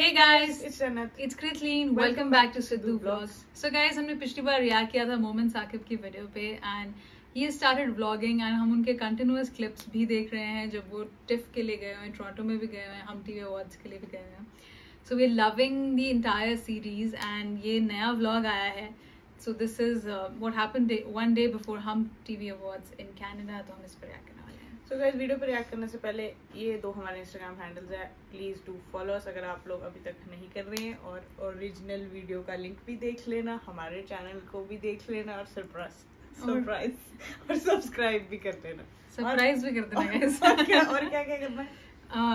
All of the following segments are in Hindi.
Hey guys, It's Jannat. it's Kritleen. Welcome back to Sidhu Vlogs. So guys, हमने पिछली बार रिएक्ट किया था मोमेंट साकिब की वीडियो पे and he started vlogging and हम उनके कंटिन्यूअस क्लिप्स भी देख रहे हैं जब वो टिफ के लिए गए हुए हैं टोरंटो में भी गए हुए हैं हम टीवी अवार्ड्स के लिए भी गए हुए हैं so we loving the entire series and ये नया व्लॉग आया है so this is what happened one day before Hum TV awards in Canada तो हम इस पर रिएक्ट So guys, वीडियो पर रिएक्ट करने से पहले ये दो हमारे इंस्टाग्राम हैंडल्स है। प्लीज़ डू फॉलो अस अगर आप लोग अभी तक नहीं कर रहे हैं और ओरिजिनल वीडियो का लिंक भी देख लेना हमारे चैनल को भी देख लेना और सरप्राइज़ सरप्राइज़ और सब्सक्राइब भी कर देना। सरप्राइज़ भी कर देना और क्या और क्या क्या करना है?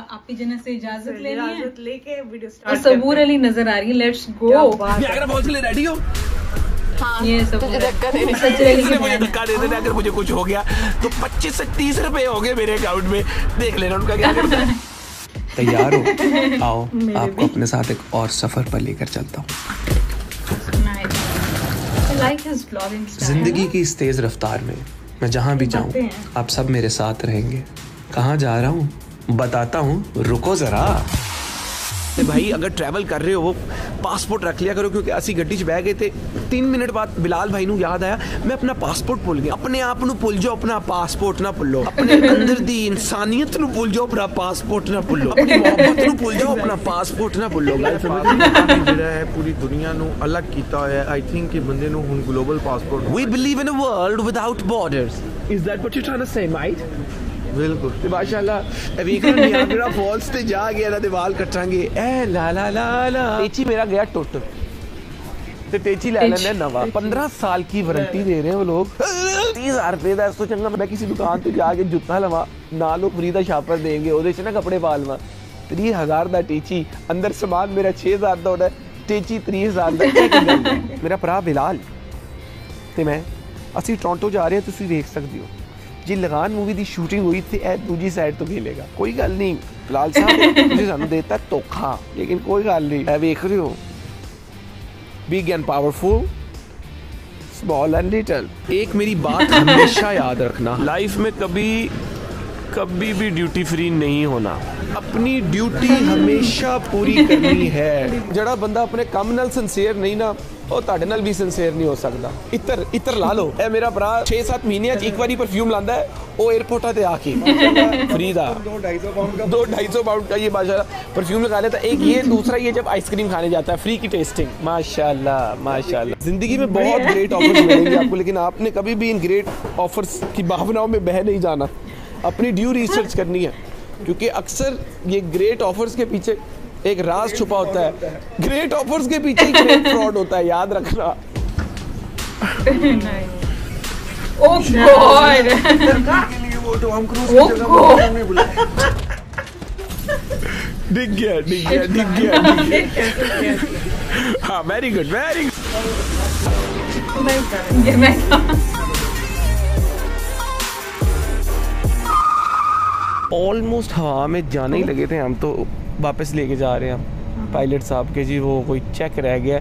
आपकी जन्नत से इजाज़त लेनी है। इजाज़त लेके वीडियो स्टार्ट सबूर अली नज़र आ रही है लेट्स गो रेडी हो ये इसने मुझे धक्का दे देना अगर मुझे कुछ हो गया तो 25 से 30 रुपए हो गए मेरे अकाउंट में। देख लेना उनका क्या करता है। तैयार हो? आओ आपको अपने साथ एक और सफ़र पर लेकर चलता हूँ. ज़िंदगी की इस तेज रफ्तार में मैं जहाँ भी जाऊँ आप सब मेरे साथ रहेंगे। कहाँ जा रहा हूँ? बताता हूँ। रुको जरा। ਤੇ ਭਾਈ ਅਗਰ ਟਰੈਵਲ ਕਰ ਰਹੇ ਹੋ ਪਾਸਪੋਰਟ ਰੱਖ ਲਿਆ ਕਰੋ ਕਿਉਂਕਿ ਅਸੀਂ ਗੱਡੀ 'ਚ ਬਹਿ ਗਏ ਤੇ 3 ਮਿੰਟ ਬਾਅਦ ਬਿਲਾਲ ਭਾਈ ਨੂੰ ਯਾਦ ਆਇਆ ਮੈਂ ਆਪਣਾ ਪਾਸਪੋਰਟ ਭੁੱਲ ਗਿਆ ਆਪਣੇ ਆਪ ਨੂੰ ਭੁੱਲ ਜਾਓ ਆਪਣਾ ਪਾਸਪੋਰਟ ਨਾ ਭੁੱਲੋ ਆਪਣੇ ਅੰਦਰ ਦੀ ਇਨਸਾਨੀਅਤ ਨੂੰ ਭੁੱਲ ਜਾਓ ਆਪਣਾ ਪਾਸਪੋਰਟ ਨਾ ਭੁੱਲੋ ਆਪਣੀ ਮੁਹੱਬਤ ਨੂੰ ਭੁੱਲ ਜਾਓ ਆਪਣਾ ਪਾਸਪੋਰਟ ਨਾ ਭੁੱਲੋ ਪਾਸਪੋਰਟ ਜਿਹੜਾ ਹੈ ਪੂਰੀ ਦੁਨੀਆ ਨੂੰ ਅਲੱਗ ਕੀਤਾ ਹੋਇਆ ਹੈ ਆਈ ਥਿੰਕ ਕਿ ਬੰਦੇ ਨੂੰ ਹੁਣ global passport We believe in a world without borders. Is that what you're trying to say, mate? ਬਿਲਕੁਲ ਤੇ ਮਾਸ਼ਾਅੱਲਾ ਵੀਕਨ ਨਹੀਂ ਆ ਮੇਰਾ ਫਾਲਸ ਤੇ ਜਾ ਗਿਆ ਨਾ ਦੀਵਾਲ ਕੱਟਾਂਗੇ ਐ ਲਾ ਲਾ ਲਾ ਲਾ ਟੇਚੀ ਮੇਰਾ ਗਿਆ ਟੁੱਟ ਤੇ ਟੇਚੀ ਲੈ ਲੈਣੇ ਨਵਾਂ 15 ਸਾਲ ਕੀ ਵਾਰੰਟੀ ਦੇ ਰਹੇ ਹੋ ਲੋਕ 30000 ਰੁਪਏ ਦਾ ਇਸ ਤੋਂ ਚੰਗਾ ਮੈਂ ਕਿਸੇ ਦੁਕਾਨ ਤੇ ਜਾ ਕੇ ਜੁੱਤਾ ਲਵਾ ਨਾਲ ਉਹ ਫਰੀ ਦਾ ਸ਼ਾਪਰ ਦੇਣਗੇ ਉਹਦੇ 'ਚ ਨਾ ਕੱਪੜੇ ਪਾ ਲਵਾਂ 3000 ਦਾ ਟੇਚੀ ਅੰਦਰ ਸਮਾਨ ਮੇਰਾ 6000 ਦਾ ਹੋਣਾ ਟੇਚੀ 3000 ਦਾ ਮੇਰਾ ਭਰਾ ਬਿਲਾਲ ਤੇ ਮੈਂ ਅਸੀਂ ਟੋਰਾਂਟੋ ਜਾ ਰਹੇ ਹਾਂ ਤੁਸੀਂ ਦੇਖ ਸਕਦੇ ਹੋ ਜੀ ਲਗਾਨ ਮੂਵੀ ਦੀ ਸ਼ੂਟਿੰਗ ਹੋਈ ਤੇ ਇਹ ਦੂਜੀ ਸਾਈਡ ਤੋਂ ਖੇਲੇਗਾ ਕੋਈ ਗੱਲ ਨਹੀਂ ਫਿਲਹਾਲ ਸਾਹਿਬ ਤੁਸੀਂ ਸਾਨੂੰ ਦੇਤਾ ਧੋਖਾ ਲੇਕਿਨ ਕੋਈ ਗੱਲ ਨਹੀਂ ਇਹ ਵੇਖ ਰਹੇ ਹੋ big and powerful small and little एक मेरी बात हमेशा याद रखना लाइफ में कभी कभी भी ड्यूटी फ्री नहीं होना। अपनी ड्यूटी हमेशा पूरी करनी है। जड़ा बंदा अपने काम ਨਾਲ ਸਿੰਸੀਅਰ ਨਹੀਂ ਨਾ ਉਹ ਤੁਹਾਡੇ ਨਾਲ ਵੀ ਸਿੰਸੀਅਰ ਨਹੀਂ ਹੋ ਸਕਦਾ ਇਤਰ ਇਤਰ ਲਾ ਲਓ ਇਹ ਮੇਰਾ ਭਰਾ 6-7 ਮਹੀਨਿਆਂ 'ਚ ਇੱਕ ਵਾਰੀ ਪਰਫਿਊਮ ਲਾਂਦਾ ਹੈ ਉਹ 에어ਪੋਰਟਾਂ ਤੇ ਆ ਕੇ ਫਰੀ ਦਾ 2-250 पाउंड का 2-250 ये माशाल्लाह परफ्यूम लगा लेता। एक ये, दूसरा ये जब आइसक्रीम खाने जाता है। फ्री की टेस्टिंग माशाल्लाह माशाल्लाह। ज़िंदगी में बहुत ग्रेट ऑफर्स मिलेंगे आपको, लेकिन आपने कभी भी इन ग्रेट ऑफर्स की भावनाओं में बह नहीं जाना। अपनी ड्यू रिसर्च करनी है क्योंकि अक्सर ये ग्रेट ऑफर्स के पीछे एक राज छुपा होता है। ग्रेट ऑफर्स के पीछे ग्रेट फ्रॉड होता है याद रखना। Oh God! Oh डिग गया डिग गया डिग गया डिग गया। हाँ वेरी गुड वेरी ये ऑलमोस्ट हवा में जाने ही तो- लगे थे हम तो वापस लेके जा रहे हैं हम। हाँ। पायलट साहब के जी वो कोई चेक रह गया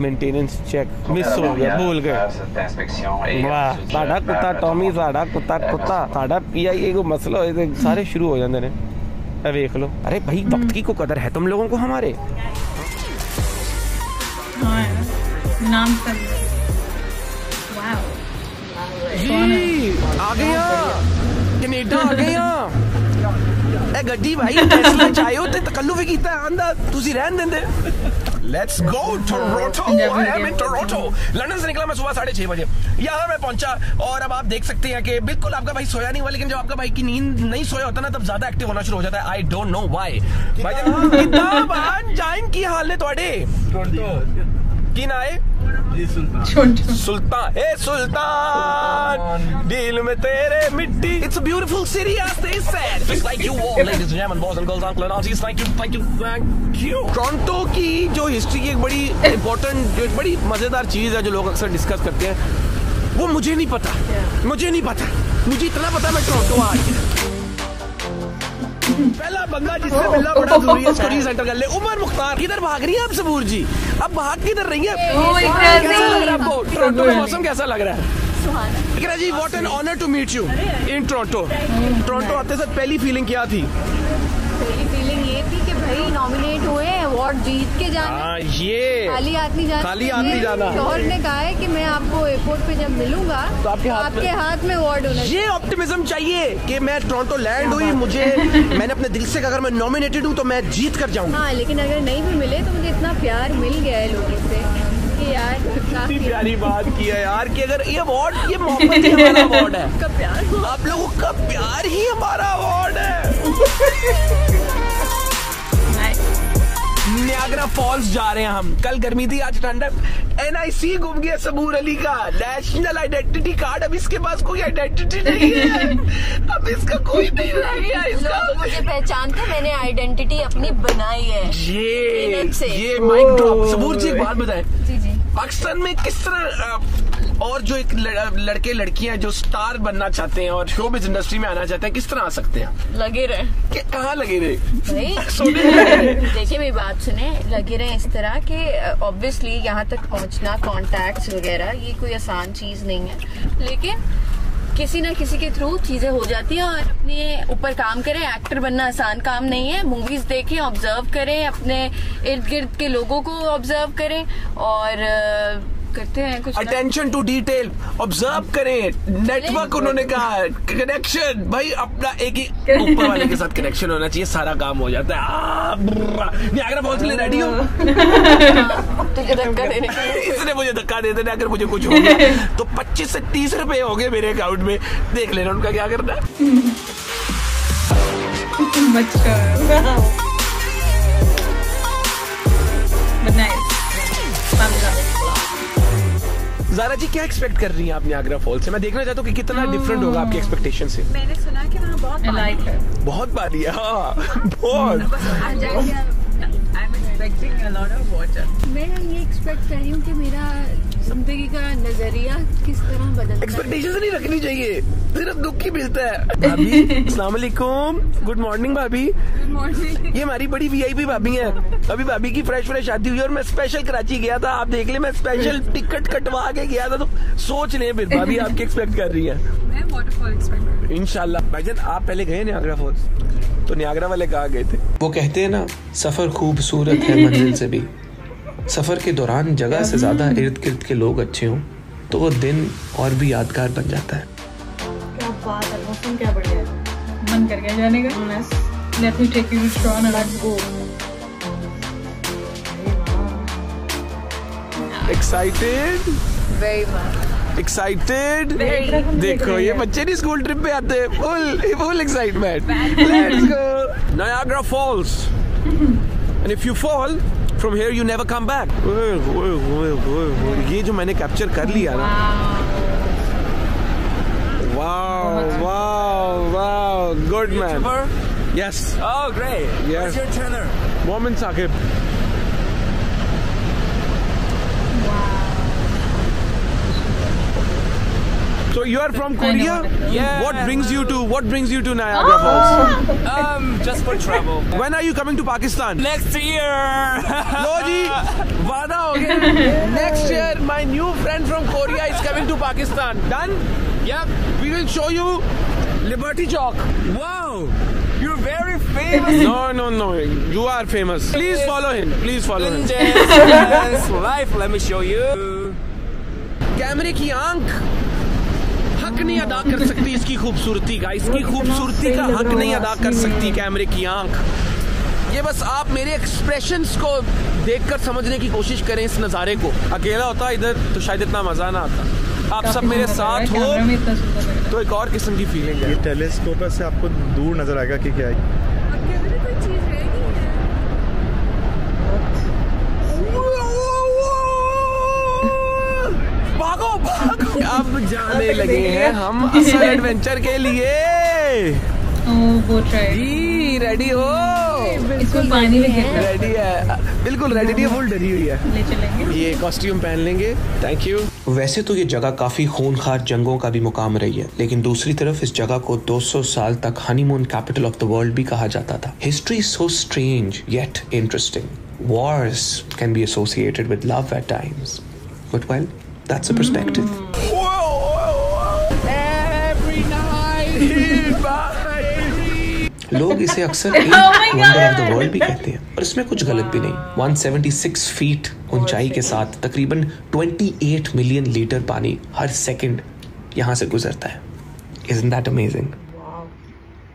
मेंटेनेंस चेक मिस हो गया भूल गए। वाह साडा कुत्ता टॉमी साडा कुत्ता कुत्ता साडा पीआईए को मसला हो सारे hmm. शुरू हो जाते हैं। अब देख लो अरे भाई hmm. वक्त की को कदर है तुम लोगों को हमारे। हाँ, नाम कर जी आ गया। कनाडा आ गया। ਕੈਨੇਡਾ ਆ ਗਏ ਆ ਇਹ ਗੱਡੀ ਭਾਈ ਟੈਸਲਾ ਚਾਇਓ ਤੇ ਤਕੱਲੂ ਵੀ ਕੀਤਾ ਆਂਦਾ ਤੁਸੀਂ ਰਹਿਣ ਦਿੰਦੇ let's go Toronto I am in Toronto London से निकला मैं सुबह साढ़े छह बजे यहाँ मैं पहुंचा और अब आप देख सकते हैं कि बिल्कुल आपका भाई सोया नहीं हुआ लेकिन जब आपका भाई की नींद नहीं सोया होता ना तब ज्यादा एक्टिव होना शुरू हो जाता है आई डोंट नो व्हाई भाई किताब जाइन की हाल है ਤੁਹਾਡੇ की ना है छोटू सुल्तान, ए सुल्तान डील में तेरे मिट्टी। It's beautiful city as they said like you all ladies and gentleman boys and girls uncle and aunties thank you thank you thank you Toronto की जो हिस्ट्री की एक बड़ी इंपॉर्टेंट जो एक बड़ी मज़ेदार चीज़ है जो लोग अक्सर डिस्कस करते हैं, वो मुझे नहीं पता, मुझे नहीं पता, मुझे इतना पता मैं टोरंटो आ गया। पहला बंदा जिससे मिलना बड़ा ज़रूरी है उसको रीसेंटर कर ले। उमर मुख्तार किधर भाग रही है आप सबूर जी? अब भाग किधर रही है आपको? टोरंटो मौसम कैसा लग रहा है? जी what an honour to meet you in Toronto Toronto आते साथ पहली फीलिंग क्या थी? भाई नॉमिनेट हुए अवार्ड जीत के जाना। हाँ ये खाली हाथ नहीं जाना। खाली हाथ नहीं जाना। शोहर ने कहा है कि मैं आपको एयरपोर्ट पे जब मिलूँगा तो आपके हाथ में- आपके हाथ में अवार्ड होना ये ऑप्टिमिज्म चाहिए कि मैं टोरंटो लैंड हुई मुझे मैंने अपने दिल से कहा, अगर मैं नॉमिनेटेड हूँ तो मैं जीत कर जाऊँगा हाँ लेकिन अगर नहीं भी मिले तो मुझे इतना प्यार मिल गया है लोगों से कि यार इतनी प्यारी बात की है यार कि अगर ये अवार्ड ये मोहब्बत ही हमारा अवार्ड है। आप लोगों का प्यार ही हमारा अवार्ड है। नियाग्रा फॉल्स जा रहे हैं हम। कल गर्मी थी आज आई एनआईसी घूम गया सबूर अली का। नेशनल आइडेंटिटी कार्ड अब इसके पास कोई आइडेंटिटी नहीं है। अब इसका कोई नहीं रह गया इसका। मुझे पहचानते मैंने आइडेंटिटी अपनी बनाई है। ये ये माइक ड्रॉप सबूर जी एक बात बताए। जी जी। पाकिस्तान में किस तरह और जो एक लड़के लड़कियाँ जो स्टार बनना चाहते हैं और शोबिज इंडस्ट्री में आना चाहते हैं किस तरह आ सकते हैं? लगे रहे। कहाँ लगे रहे? देखिए मेरी बात सुने लगे रहे इस तरह कि ऑब्वियसली यहाँ तक पहुँचना कॉन्टैक्ट्स वगैरह ये कोई आसान चीज़ नहीं है। लेकिन किसी ना किसी के थ्रू चीज़ें हो जाती है और अपने ऊपर काम करें एक्टर बनना आसान काम नहीं है। मूवीज़ देखें ऑब्ज़र्व करें अपने इर्द गिर्द के लोगों को ऑब्ज़र्व करें और करते हैं कुछ अटेंशन टू डिटेल ऑब्ज़र्व करें. नेटवर्क उन्होंने कहा कनेक्शन भाई अपना एक ही ऊपर वाले के साथ कनेक्शन होना चाहिए सारा काम हो जाता है। नियाग्रा फॉल्स के लिए रेडी हो? तुझे धक्का देने के लिए। इसने मुझे धक्का दे देना अगर मुझे कुछ हो तो 25 से 30 रुपए हो गए मेरे अकाउंट में। देख लेना उनका क्या करना है. But nice. जारा जी क्या एक्सपेक्ट कर रही हैं आपने आगरा फॉल से? मैं देखना चाहता हूँ कि कितना डिफरेंट होगा आपकी एक्सपेक्टेशन से। मैंने सुना कि वहाँ बहुत I है। बहुत बारी है हाँ बहुत। I am expecting a lot of water मैं ये एक्सपेक्ट कर रही हूँ कि मेरा ज़िंदगी का नज़रिया किस तरह बदलता एक्सपेक्टेशन नहीं रखनी चाहिए। सिर्फ़ दुख ही मिलता है। भाभी अस्सलाम वालेकुम। गुड मॉर्निंग भाभी। ये हमारी बड़ी वीआईपी भाभी है। अभी भाभी की फ्रेश फ्रेश शादी हुई और मैं स्पेशल कराची गया था। आप देख ले मैं स्पेशल टिकट कटवा के गया था तो सोच ले फिर। भाभी आपकी एक्सपेक्ट कर रही है। मैं वाटरफॉल एक्सपेक्ट इनशाला भाईजान आप पहले गए नियाग्रा फॉल्स तो नियाग्रा वाले कहा गए थे? वो कहते हैं ना सफ़र खूबसूरत है मंजिल से भी। सफ़र के दौरान जगह से ज़्यादा इर्द गिर्द के लोग अच्छे हों तो वो दिन और भी यादगार बन जाता है। क्या बात है मौसम क्या बढ़िया है। मन कर गया जाने का. Let me take you to Toronto. Let's go. Excited very much excited देखो ये बच्चे नहीं स्कूल ट्रिप पे आते full full excitement let's go Niagara Falls and if you fall from here you never come back ये जो मैंने कैप्चर कर लिया ना। Wow wow wow good man yes oh great yes your your Momin Saqib you are from I know Korea? what it is. Yeah. What brings you to What brings you to Niagara Falls? Um, just for travel. When are you coming to Pakistan? Next year. लो जी वादा हो गया Next year my new friend from Korea is coming to Pakistan. Done? yep. We will show you Liberty Chalk. Wow. You're very famous. No, no, no. You are famous. Please follow him. Please follow him. Ninjas life. Let me show you. कैमरे की आंख हक नहीं अदा कर सकती इसकी खूबसूरती का। इसकी खूबसूरती का हक नहीं अदा कर सकती कैमरे की आँख। ये बस आप मेरे एक्सप्रेशन को देखकर समझने की कोशिश करें इस नज़ारे को। अकेला होता इधर तो शायद इतना मज़ा ना आता। आप सब मेरे साथ हो है। तो एक और किस्म की फीलिंग है। ये टेलीस्कोप से आपको दूर नज़र आएगा कि क्या है। अब जाने लगे हैं। हम असल एडवेंचर के लिए। Oh. जी रेडी हो? इसमें पानी भी है रेडी है। बिल्कुल रेडी नहीं है फुल डरी हुई है। ले चलेंगे। ये कॉस्ट्यूम पहन लेंगे। थैंक यू वैसे तो ये जगह काफ़ी खूनखार जंगों का भी मुकाम रही है लेकिन दूसरी तरफ़ इस जगह को 200 साल तक honeymoon capital of the world भी कहा जाता था। History so strange yet interesting wars can be associated with love at times. But well that's a perspective. लोग इसे अक्सर वंडर ऑफ़ द वर्ल्ड भी कहते हैं। और इसमें कुछ गलत भी नहीं। 176 फीट ऊंचाई के साथ तकरीबन 28 मिलियन लीटर पानी हर सेकंड यहाँ से गुजरता है। Is that amazing?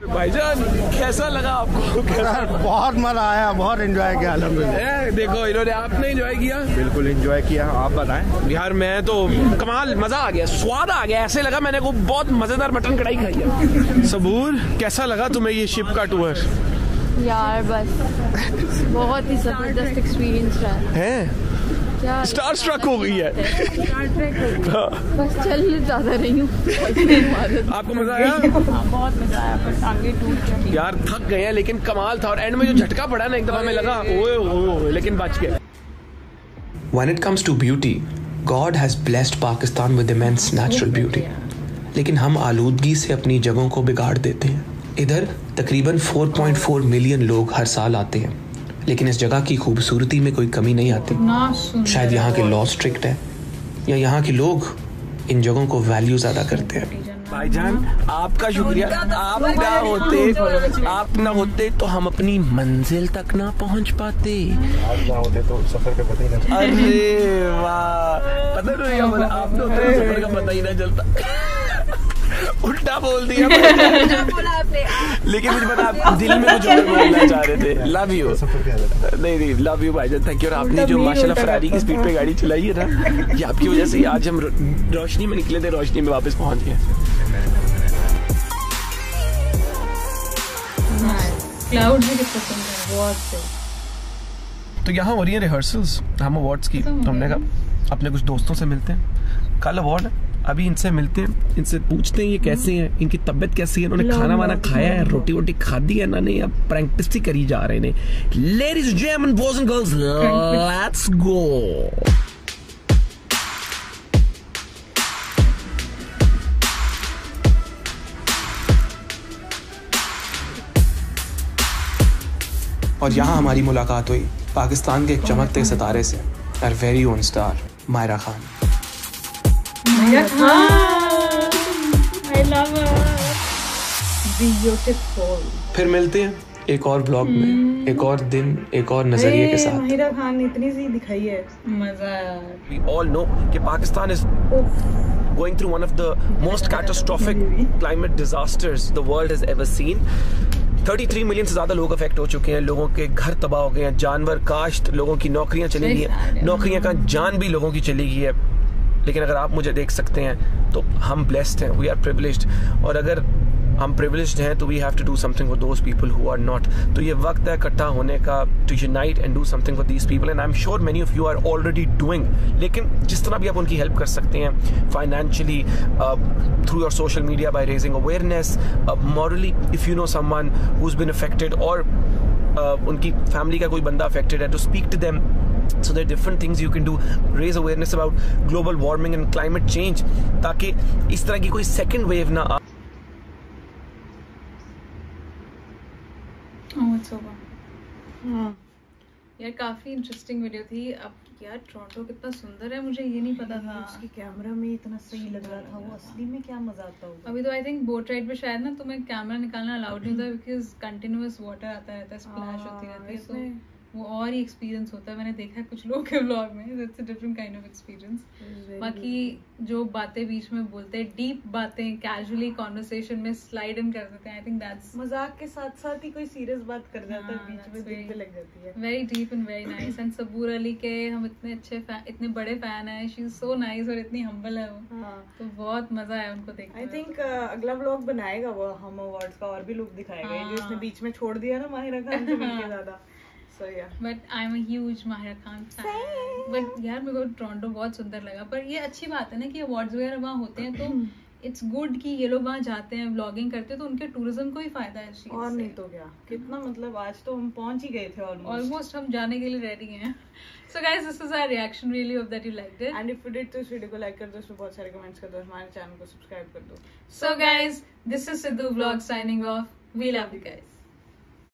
भाईजान कैसा लगा आपको? यार बहुत मज़ा आया बहुत एंजॉय किया अलहमदिल्ला देखो इन्होंने आपने एंजॉय किया। बिल्कुल एंजॉय किया आप बताएँ। यार मैं तो कमाल मज़ा आ गया स्वाद आ गया। ऐसे लगा मैंने को बहुत मज़ेदार मटन कढ़ाई खाई है। सबूर कैसा लगा तुम्हें ये शिप का टूर यार बस। बहुत ही ज़बरदस्त एक्सपीरियंस रहा। है? स्टार स्ट्रक हो गई है। बस चल ज़्यादा रही हूँ। आपको मज़ा आया? बहुत मज़ा आया पर टांगे टूट यार थक गए हैं लेकिन कमाल था। और एंड में जो झटका पड़ा ना एकदम हमें लगा ओए ओए लेकिन बच गए। When it comes to beauty, God has blessed Pakistan with immense natural beauty. लेकिन हम आलूदगी से अपनी जगहों को बिगाड़ देते हैं। इधर तकरीबन 4.4 मिलियन लोग हर साल आते हैं। लेकिन इस जगह की खूबसूरती में कोई कमी नहीं आती। शायद यहाँ के लॉ स्ट्रिक्ट है या यहाँ के लोग इन जगहों को वैल्यू ज़्यादा करते हैं। भाईजान आपका शुक्रिया। आप ना होते आप ना होते तो हम अपनी मंजिल तक ना पहुँच पाते। ना होते तो सफ़र का पता ही ना अरे वाह पता नहीं आप ना होते तो सफ़र का पता ही ना चलता। उल्टा बोल दिया लेकिन मुझे पता आप दिल में कुछ बोलना चाह रहे थे लव यू नहीं नहीं लव यू भाईजान थैंक यू और आपने जो माशाल्लाह फरारी की स्पीड पे गाड़ी चलाई है ना ये आपकी वजह से आज हम रोशनी में निकले थे रोशनी में वापस पहुँच गए। है तो यहाँ हो रही है रिहर्सल्स हम अवार्ड्स की तो हमने कहा अपने कुछ दोस्तों से मिलते हैं। कल अवार्ड है। अभी इनसे मिलते हैं इनसे पूछते हैं ये कैसे हैं इनकी तबीयत कैसी है इन्होंने खाना वाना खाया है रोटी वोटी खादी है ना नहीं अब प्रैक्टिस ही करी जा रहे ने ladies gentleman boys and girls let's go और यहाँ हमारी मुलाकात हुई पाकिस्तान के एक चमकते सितारे से our very own star Maira Khan. I love beautiful फिर मिलते हैं एक और ब्लॉग hmm. में एक और दिन एक और नज़रिए के साथ। माहिरा खान ने इतनी सी दिखाई है। मज़ा we all know कि Pakistan is going through one of the most catastrophic climate disasters the world has ever seen. 33 million से ज़्यादा लोग अफेक्ट हो चुके हैं लोगों के घर तबाह हो गए हैं जानवर काश्त लोगों की नौकरियाँ चली गई हैं. नौकरियाँ का जान भी लोगों की चली गई है। लेकिन अगर आप मुझे देख सकते हैं तो हम ब्लेस्ड हैं वी आर प्रिविलेज्ड और अगर हम प्रिविलेज्ड हैं तो we have to do something for those people who are not तो ये वक्त है इकट्ठा होने का to unite and do something for these people and I am sure many of you are already doing लेकिन जिस तरह भी आप उनकी हेल्प कर सकते हैं financially through your social media by raising awareness morally if you know someone who is been affected और उनकी फैमिली का कोई बंदा अफेक्टेड है to speak to them so there are different things you can do. Raise awareness about global warming and climate change ताकि इस तरह की कोई second wave ना आ। Oh, it's over. यार काफ़ी इंटरेस्टिंग वीडियो थी। अब यार टोरंटो कितना सुंदर है मुझे ये नहीं पता था। उसकी कैमरा में इतना सही लग रहा था वो असली में क्या मज़ा आता होगा। अभी तो आई थिंक बोट राइड पे शायद ना तुम्हें कैमरा निकालना अलाउड नहीं होता बिकॉज़ कंटिन्यूअस वाटर आता रहता है स्प्लैश होती रहती है तो इसमें- वो और ही एक्सपीरियंस होता है। मैंने देखा है कुछ लोगों के व्लॉग में it's a different kind of experience बाकी जो बातें बीच में बोलते हैं डीप बातें कैजुअली कॉन्वर्सेशन में स्लाइड इन कर देते हैं आई थिंक दैट्स मज़ाक के साथ साथ ही कोई सीरियस बात कर जाता है हाँ, बीच में दिल पे लग जाती है। Very deep and very nice and Saboor Aly के हम इतने अच्छे इतने बड़े फ़ैन हैं। शी इज़ सो नाइस और इतनी हम्बल है वो। हाँ। तो बहुत मज़ा आया उनको देखने आई थिंक अगला व्लॉग बनाएगा वो हम अवार्ड्स का और भी लुक दिखाएगा जो हाँ। इसने बीच में छोड़ दिया ना माहिरा खान से मिलके ज़्यादा। सो या but I am huge Mahira Khan fan but यार मेरे को टोरंटो बहुत सुंदर लगा। पर ये अच्छी बात है ना कि अवार्ड्स वगैरह वहाँ होते हैं तो इट्स गुड कि ये लोग वहाँ जाते हैं व्लॉगिंग करते हैं तो उनके टूरिज़्म को ही फ़ायदा है इस चीज़ और नहीं तो क्या? कितना मतलब आज तो हम पहुँच ही गए थे ऑलमोस्ट ऑलमोस्ट हम जाने के लिए रेडी हैं। So guys this is our reaction really hope that you liked it and if you did तो इस वीडियो को लाइक कर दो उसमें बहुत सारे कमेंट्स कर दो हमारे चैनल को सब्सक्राइब कर दो। So guys this is Sidhu vlog signing off we love you guys